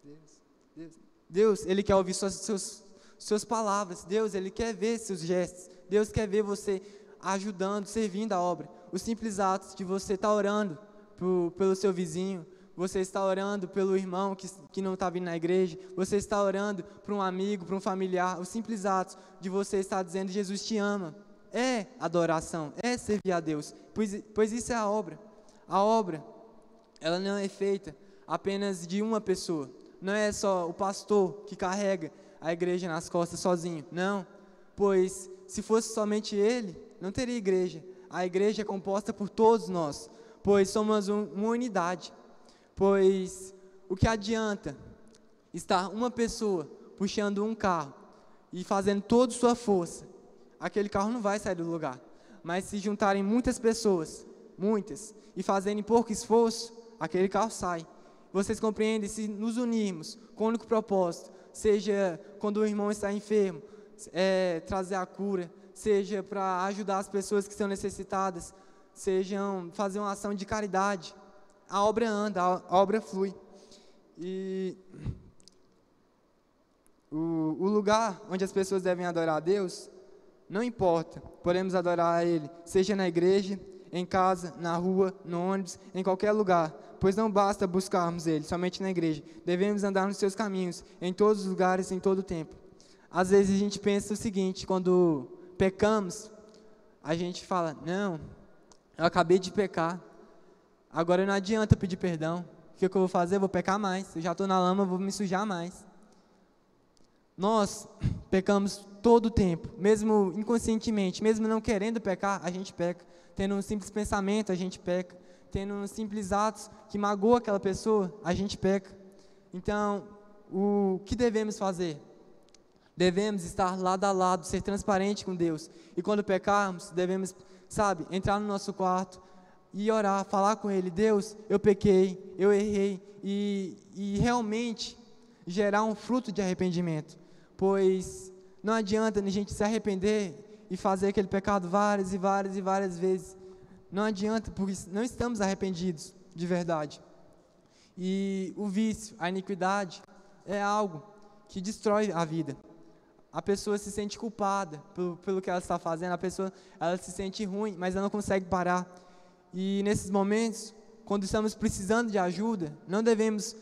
Deus, Deus, Deus Ele quer ouvir suas, suas, palavras. Deus, Ele quer ver seus gestos. Deus quer ver você ajudando, servindo a obra. Os simples atos de você estar orando pro, pelo seu vizinho, você está orando pelo irmão que, que não está vindo na igreja, você está orando para um amigo, para um familiar, os simples atos de você estar dizendo Jesus te ama, é adoração, é servir a Deus, pois, pois isso é a obra. A obra, ela não é feita apenas de uma pessoa, não é só o pastor que carrega a igreja nas costas sozinho, não, pois se fosse somente ele, não teria igreja. A igreja é composta por todos nós, pois somos um, uma unidade. Pois o que adianta estar uma pessoa puxando um carro e fazendo toda sua força, aquele carro não vai sair do lugar. Mas se juntarem muitas pessoas, muitas, e fazerem pouco esforço, aquele carro sai. Vocês compreendem? Se nos unirmos com o único propósito, seja quando o irmão está enfermo, é, trazer a cura, seja para ajudar as pessoas que estão necessitadas, sejam fazer uma ação de caridade, a obra anda, a obra flui. E o, o lugar onde as pessoas devem adorar a Deus, não importa, podemos adorar a Ele, seja na igreja, em casa, na rua, no ônibus, em qualquer lugar, pois não basta buscarmos Ele somente na igreja, devemos andar nos seus caminhos, em todos os lugares, em todo o tempo. Às vezes a gente pensa o seguinte, quando pecamos, a gente fala, não, eu acabei de pecar, Agora não adianta pedir perdão. O que, eu vou fazer? Eu vou pecar mais. Eu já estou na lama, vou me sujar mais. Nós pecamos todo o tempo, mesmo inconscientemente, mesmo não querendo pecar, a gente peca. Tendo um simples pensamento, a gente peca. Tendo simples atos que magoa aquela pessoa, a gente peca. Então, o que devemos fazer? Devemos estar lado a lado, ser transparente com Deus. E quando pecarmos, devemos, sabe, entrar no nosso quarto, e orar, falar com Ele: Deus, eu pequei, eu errei, e, e realmente gerar um fruto de arrependimento, pois não adianta a gente se arrepender e fazer aquele pecado várias e várias e várias vezes. Não adianta, porque não estamos arrependidos de verdade. E o vício, a iniquidade, é algo que destrói a vida. A pessoa se sente culpada pelo, pelo que ela está fazendo, a pessoa ela se sente ruim, mas ela não consegue parar. E nesses momentos, quando estamos precisando de ajuda, não devemos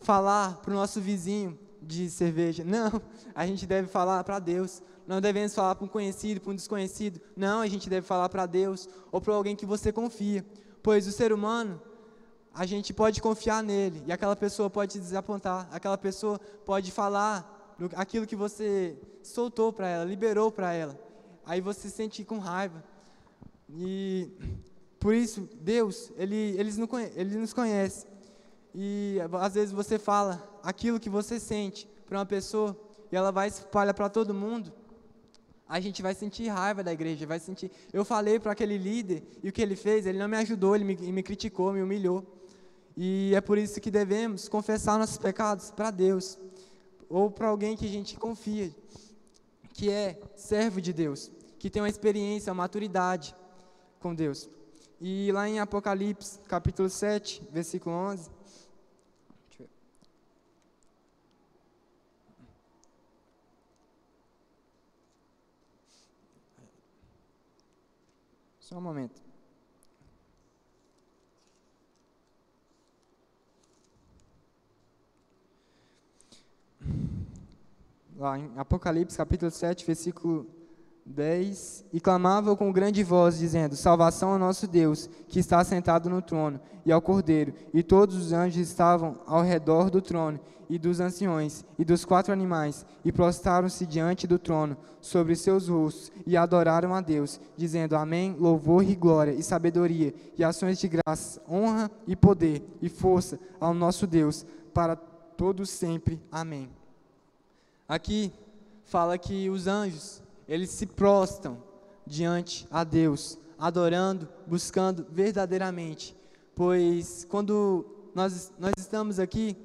falar para o nosso vizinho de cerveja. Não, a gente deve falar para Deus. Não devemos falar para um conhecido, para um desconhecido. Não, a gente deve falar para Deus ou para alguém que você confia. Pois o ser humano, a gente pode confiar nele e aquela pessoa pode te desapontar. Aquela pessoa pode falar aquilo que você soltou para ela, liberou para ela. Aí você se sente com raiva. E por isso, Deus, Ele, ele, nos, conhece, ele nos conhece. e às vezes você fala aquilo que você sente para uma pessoa e ela vai espalhar para todo mundo, a gente vai sentir raiva da igreja, vai sentir. Eu falei para aquele líder e o que ele fez, ele não me ajudou, ele me, me criticou, me humilhou. E é por isso que devemos confessar nossos pecados para Deus ou para alguém que a gente confia, que é servo de Deus, que tem uma experiência, uma maturidade com Deus. E lá em Apocalipse, capítulo 7, versículo 11, Só um momento. Lá em Apocalipse, capítulo 7, versículo 10. E clamavam com grande voz, dizendo: Salvação ao nosso Deus, que está sentado no trono, e ao Cordeiro. E todos os anjos estavam ao redor do trono, e dos anciões, e dos quatro animais, e prostraram-se diante do trono, sobre seus rostos, e adoraram a Deus, dizendo: Amém, louvor e glória, e sabedoria, e ações de graça, honra e poder, e força ao nosso Deus, para todos sempre. Amém. Aqui fala que os anjos eles se prostam diante a Deus, adorando, buscando verdadeiramente. Pois quando nós, nós estamos aqui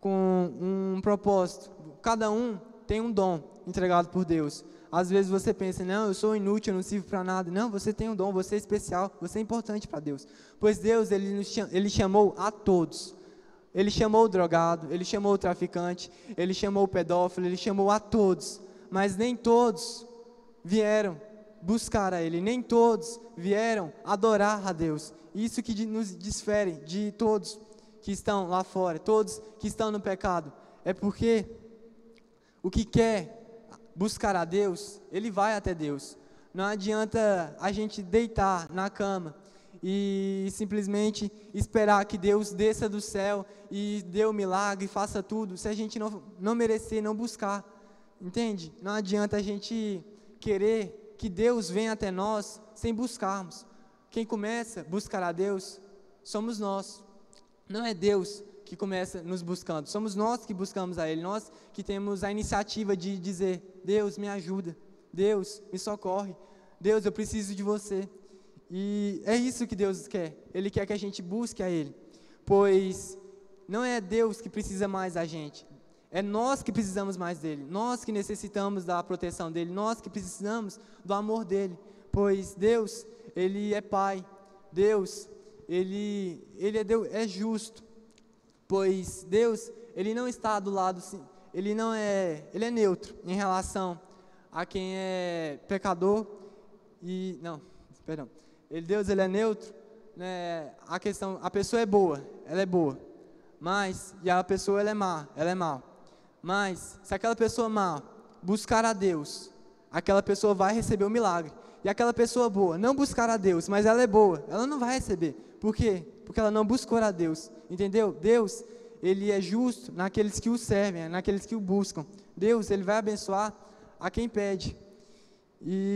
com um propósito, cada um tem um dom entregado por Deus. Às vezes você pensa, não, eu sou inútil, eu não sirvo para nada. Não, você tem um dom, você é especial, você é importante para Deus. Pois Deus, ele, ele chamou a todos. Ele chamou o drogado, ele chamou o traficante, ele chamou o pedófilo, ele chamou a todos. Mas nem todos vieram buscar a Ele, nem todos vieram adorar a Deus. Isso que nos difere de todos que estão lá fora, todos que estão no pecado, é porque o que quer buscar a Deus, ele vai até Deus. Não adianta a gente deitar na cama e simplesmente esperar que Deus desça do céu e dê o um milagre, faça tudo, se a gente não, não merecer, não buscar. Entende? Não adianta a gente querer que Deus venha até nós sem buscarmos. Quem começa a buscar a Deus somos nós. Não é Deus que começa nos buscando, somos nós que buscamos a Ele, nós que temos a iniciativa de dizer: Deus, me ajuda, Deus, me socorre, Deus, eu preciso de você. E é isso que Deus quer, Ele quer que a gente busque a Ele, pois não é Deus que precisa mais da gente, é nós que precisamos mais dele, nós que necessitamos da proteção dele, nós que precisamos do amor dele, pois Deus, ele é Pai, Deus, ele, ele é, Deus, é justo, pois Deus, ele não está do lado, ele não é, ele é neutro em relação a quem é pecador e não, perdão, ele Deus ele é neutro, né? A questão, a pessoa é boa, ela é boa, mas e a pessoa ela é má, ela é má. Mas, se aquela pessoa má buscar a Deus, aquela pessoa vai receber o um milagre. E aquela pessoa boa não buscar a Deus, mas ela é boa, ela não vai receber. Por quê? Porque ela não buscou a Deus. Entendeu? Deus, ele é justo naqueles que o servem, naqueles que o buscam. Deus, ele vai abençoar a quem pede. E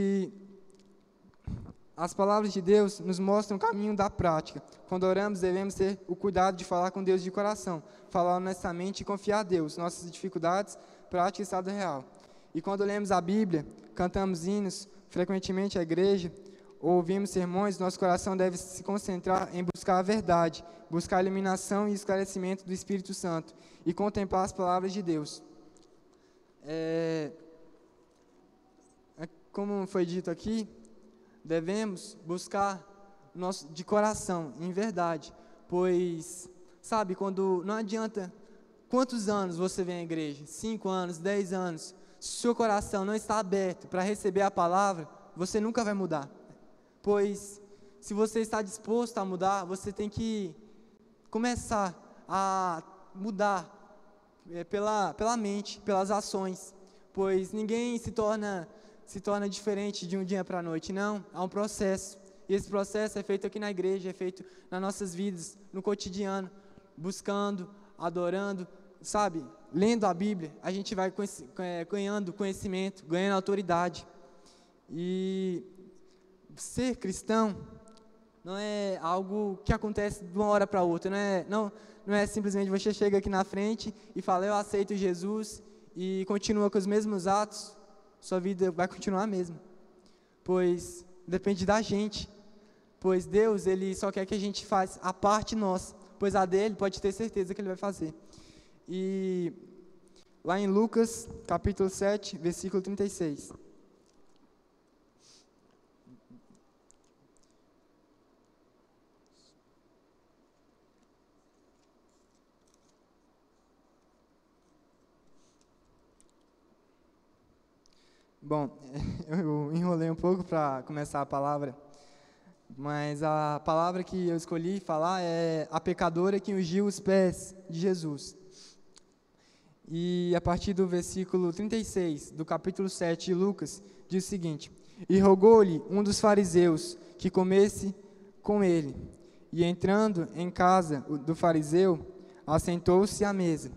as palavras de Deus nos mostram o caminho da prática. Quando oramos, devemos ter o cuidado de falar com Deus de coração, falar honestamente e confiar a Deus, nossas dificuldades, prática e estado real. E quando lemos a Bíblia, cantamos hinos, frequentemente a igreja, ou ouvimos sermões, nosso coração deve se concentrar em buscar a verdade, buscar a iluminação e esclarecimento do Espírito Santo e contemplar as palavras de Deus. É, é como foi dito aqui, devemos buscar nosso, de coração, em verdade, pois, sabe, quando não adianta quantos anos você vem à igreja, cinco anos, dez anos, se o seu coração não está aberto para receber a palavra, você nunca vai mudar, pois se você está disposto a mudar, você tem que começar a mudar é, pela, pela mente, pelas ações, pois ninguém se torna se torna diferente de um dia para a noite. Não, há um processo. E esse processo é feito aqui na igreja, é feito nas nossas vidas, no cotidiano, buscando, adorando, sabe? Lendo a Bíblia, a gente vai é, ganhando conhecimento, ganhando autoridade. E ser cristão não é algo que acontece de uma hora para outra, não é, não, não é simplesmente você chega aqui na frente e fala, eu aceito Jesus e continua com os mesmos atos, sua vida vai continuar a mesma. Pois depende da gente. Pois Deus, ele só quer que a gente faça a parte nossa, pois a dele pode ter certeza que ele vai fazer. E lá em Lucas, capítulo 7, versículo 36. Bom, eu enrolei um pouco para começar a palavra, mas a palavra que eu escolhi falar é a pecadora que ungiu os pés de Jesus. E a partir do versículo 36 do capítulo 7 de Lucas, diz o seguinte: E rogou-lhe um dos fariseus que comesse com ele. E entrando em casa do fariseu, assentou-se à mesa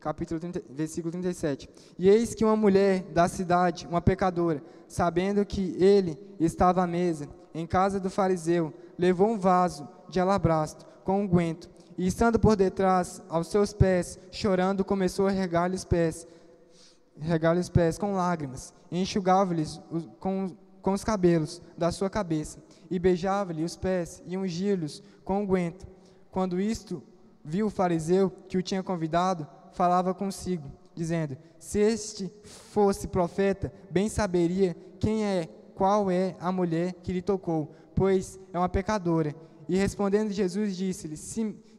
capítulo 30, versículo 37. E eis que uma mulher da cidade, uma pecadora, sabendo que ele estava à mesa, em casa do fariseu, levou um vaso de alabastro com unguento, e estando por detrás, aos seus pés, chorando, começou a regar-lhe os pés, regar-lhe os pés com lágrimas, e enxugava-lhes com, com os cabelos da sua cabeça, e beijava-lhe os pés, e ungia-lhes com unguento. Quando isto viu o fariseu que o tinha convidado, falava consigo, dizendo: Se este fosse profeta, bem saberia quem é, qual é a mulher que lhe tocou, pois é uma pecadora. E respondendo Jesus, disse-lhe: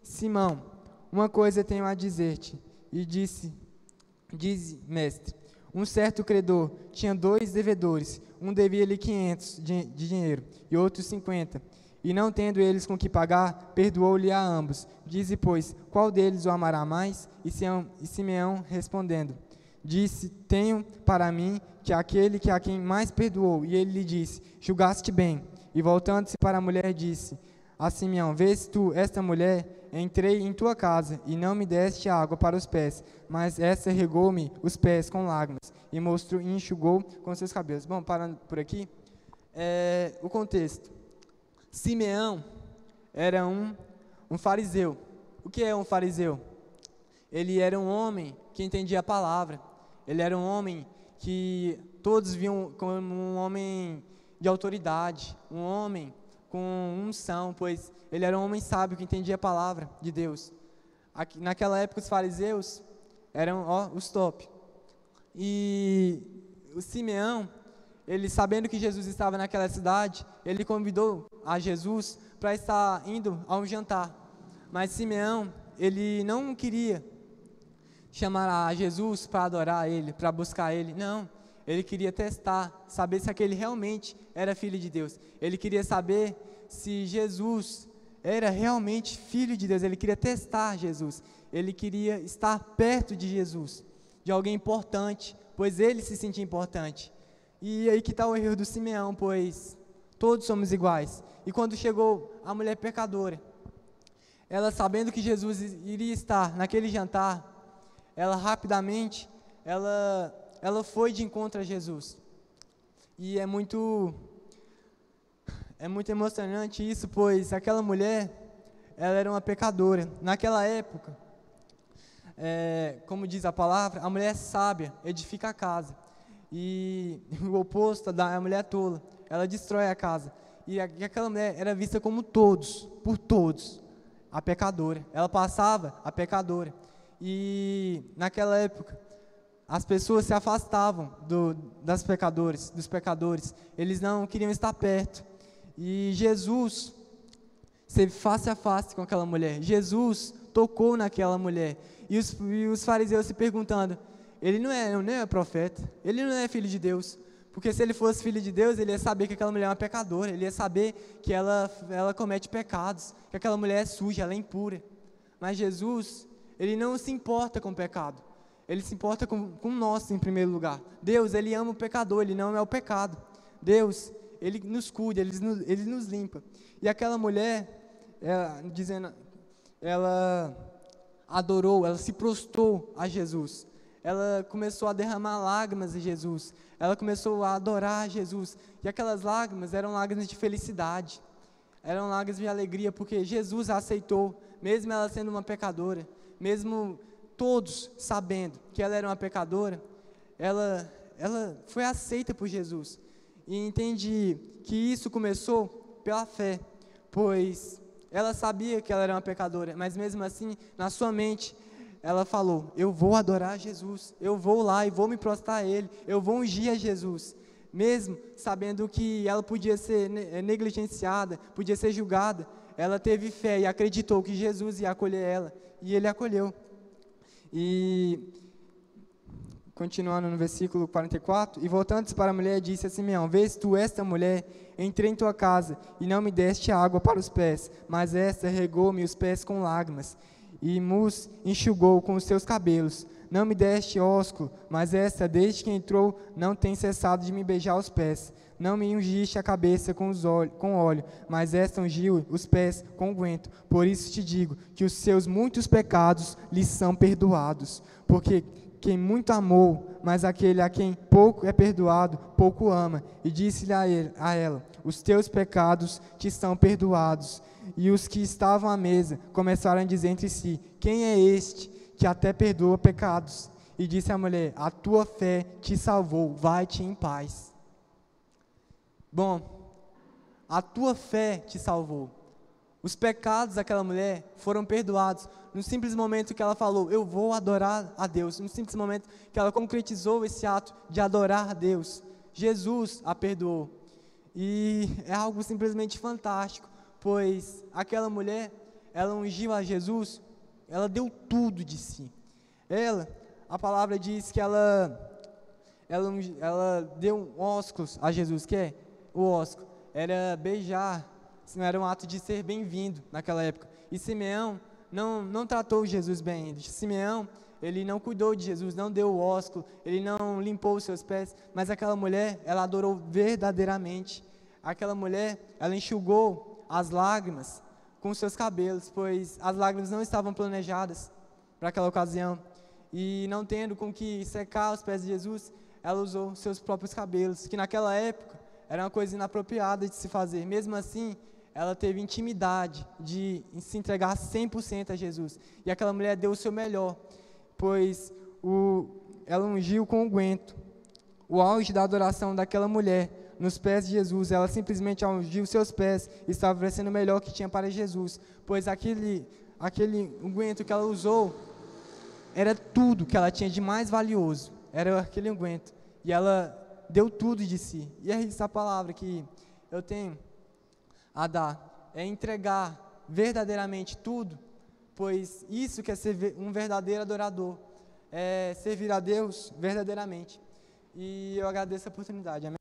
Simão, uma coisa tenho a dizer-te. E disse: Diz, mestre. Um certo credor tinha dois devedores. Um devia-lhe quinhentos de, de dinheiro e outro cinquenta. E não tendo eles com que pagar, perdoou-lhe a ambos. Dize, pois, qual deles o amará mais? E Simeão respondendo, disse: Tenho para mim que aquele que a quem mais perdoou. E ele lhe disse: Julgaste bem. E voltando-se para a mulher, disse a Simeão: Vês tu esta mulher? Entrei em tua casa e não me deste água para os pés, mas essa regou-me os pés com lágrimas e mostrou e enxugou com seus cabelos. Bom, parando por aqui, é, o contexto. Simeão era um, um fariseu. O que é um fariseu? Ele era um homem que entendia a palavra. Ele era um homem que todos viam como um homem de autoridade, um homem com unção, pois ele era um homem sábio que entendia a palavra de Deus. Aqui, naquela época, os fariseus eram ó, os top. E o Simeão ele sabendo que Jesus estava naquela cidade, ele convidou a Jesus para estar indo a um jantar. Mas Simeão, ele não queria chamar a Jesus para adorar ele, para buscar ele. Não, ele queria testar, saber se aquele realmente era filho de Deus. Ele queria saber se Jesus era realmente filho de Deus. Ele queria testar Jesus. Ele queria estar perto de Jesus, de alguém importante, pois ele se sentia importante. E aí que está o erro do Simeão, pois todos somos iguais. E quando chegou a mulher pecadora, ela sabendo que Jesus iria estar naquele jantar, ela rapidamente, ela, ela foi de encontro a Jesus. E é muito, é muito emocionante isso, pois aquela mulher, ela era uma pecadora. Naquela época, é, como diz a palavra, a mulher sábia edifica a casa e o oposto da mulher tola, ela destrói a casa. E aquela mulher era vista como todos, por todos, a pecadora. Ela passava a pecadora. E naquela época, as pessoas se afastavam do, das pecadores, dos pecadores. Eles não queriam estar perto. E Jesus esteve face a face com aquela mulher. Jesus tocou naquela mulher. E os, e os fariseus se perguntando: ele não é, não é profeta, ele não é filho de Deus. Porque se ele fosse filho de Deus, ele ia saber que aquela mulher é uma pecadora, ele ia saber que ela, ela comete pecados, que aquela mulher é suja, ela é impura. Mas Jesus, ele não se importa com o pecado, ele se importa com, com nós em primeiro lugar. Deus, ele ama o pecador, ele não é o pecado. Deus, ele nos cuida, ele nos, ele nos limpa. E aquela mulher, ela, dizendo, ela adorou, ela se prostrou a Jesus ela começou a derramar lágrimas em Jesus, ela começou a adorar Jesus, e aquelas lágrimas eram lágrimas de felicidade. Eram lágrimas de alegria porque Jesus a aceitou, mesmo ela sendo uma pecadora, mesmo todos sabendo que ela era uma pecadora, ela, ela foi aceita por Jesus. E entendi que isso começou pela fé, pois ela sabia que ela era uma pecadora, mas mesmo assim, na sua mente, ela falou: Eu vou adorar Jesus, eu vou lá e vou me prostrar a Ele, eu vou ungir a Jesus. Mesmo sabendo que ela podia ser eh, negligenciada, podia ser julgada, ela teve fé e acreditou que Jesus ia acolher ela, e Ele acolheu. E continuando no versículo 44, e voltando-se para a mulher, disse a Simeão: Vês tu esta mulher, entrei em tua casa, e não me deste água para os pés, mas esta regou-me os pés com lágrimas, e mus enxugou com os seus cabelos. Não me deste ósculo, mas esta, desde que entrou, não tem cessado de me beijar os pés. Não me ungiste a cabeça com, os óleo, com óleo, mas esta ungiu os pés com guento. Por isso te digo que os seus muitos pecados lhe são perdoados. Porque quem muito amou, mas aquele a quem pouco é perdoado, pouco ama. E disse-lhe a, a ela: Os teus pecados te são perdoados. E os que estavam à mesa começaram a dizer entre si: Quem é este que até perdoa pecados? E disse a mulher: A tua fé te salvou, vai-te em paz. Bom, a tua fé te salvou. Os pecados daquela mulher foram perdoados no simples momento que ela falou, eu vou adorar a Deus. No simples momento que ela concretizou esse ato de adorar a Deus. Jesus a perdoou. E é algo simplesmente fantástico, pois aquela mulher, ela ungiu a Jesus, ela deu tudo de si. Ela, a palavra diz que ela ela, ela deu um ósculos a Jesus, que é o ósculo, era beijar não era um ato de ser bem-vindo naquela época. E Simeão não, não tratou Jesus bem. Simeão, ele não cuidou de Jesus, não deu o ósculo, ele não limpou os seus pés, mas aquela mulher, ela adorou verdadeiramente. Aquela mulher, ela enxugou as lágrimas com seus cabelos, pois as lágrimas não estavam planejadas para aquela ocasião. E não tendo com que secar os pés de Jesus, ela usou seus próprios cabelos, que naquela época era uma coisa inapropriada de se fazer. Mesmo assim, ela teve intimidade de se entregar 100% a Jesus. E aquela mulher deu o seu melhor, pois o, ela ungiu com o guento. O auge da adoração daquela mulher nos pés de Jesus, ela simplesmente ungiu seus pés e estava oferecendo o melhor que tinha para Jesus, pois aquele, aquele unguento que ela usou era tudo que ela tinha de mais valioso, era aquele unguento. E ela deu tudo de si. E é essa palavra que eu tenho a dar, é entregar verdadeiramente tudo, pois isso que é ser um verdadeiro adorador, é servir a Deus verdadeiramente. E eu agradeço a oportunidade. Amém?